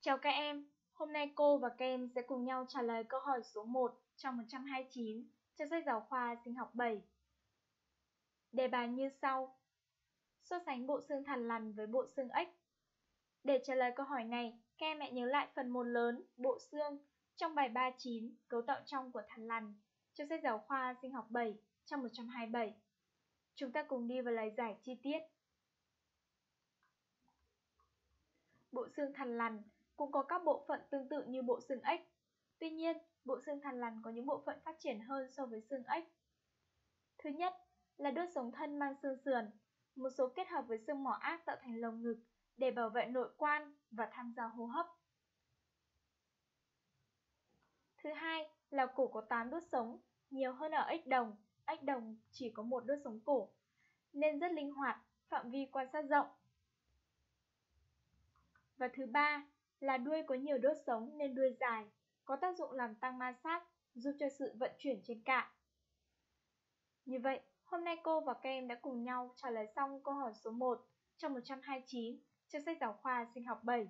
Chào các em, hôm nay cô và các em sẽ cùng nhau trả lời câu hỏi số 1 trong 129 trong sách giáo khoa sinh học 7. Đề bài như sau. So sánh bộ xương thằn lằn với bộ xương ếch. Để trả lời câu hỏi này, các em hãy nhớ lại phần 1 lớn, bộ xương, trong bài 39, cấu tạo trong của thằn lằn, trong sách giáo khoa sinh học 7 trong 127. Chúng ta cùng đi vào lời giải chi tiết. Bộ xương thằn lằn cũng có các bộ phận tương tự như bộ xương ếch. Tuy nhiên, bộ xương thằn lằn có những bộ phận phát triển hơn so với xương ếch. Thứ nhất là đốt sống thân mang xương sườn, một số kết hợp với xương mỏ ác tạo thành lồng ngực để bảo vệ nội quan và tham gia hô hấp. Thứ hai là cổ có 8 đốt sống, nhiều hơn ở ếch đồng. Ếch đồng chỉ có một đốt sống cổ, nên rất linh hoạt, phạm vi quan sát rộng. Và thứ ba là đuôi có nhiều đốt sống nên đuôi dài, có tác dụng làm tăng ma sát, giúp cho sự vận chuyển trên cạn. Như vậy, hôm nay cô và các em đã cùng nhau trả lời xong câu hỏi số 1 trong 129 trong sách giáo khoa sinh học 7.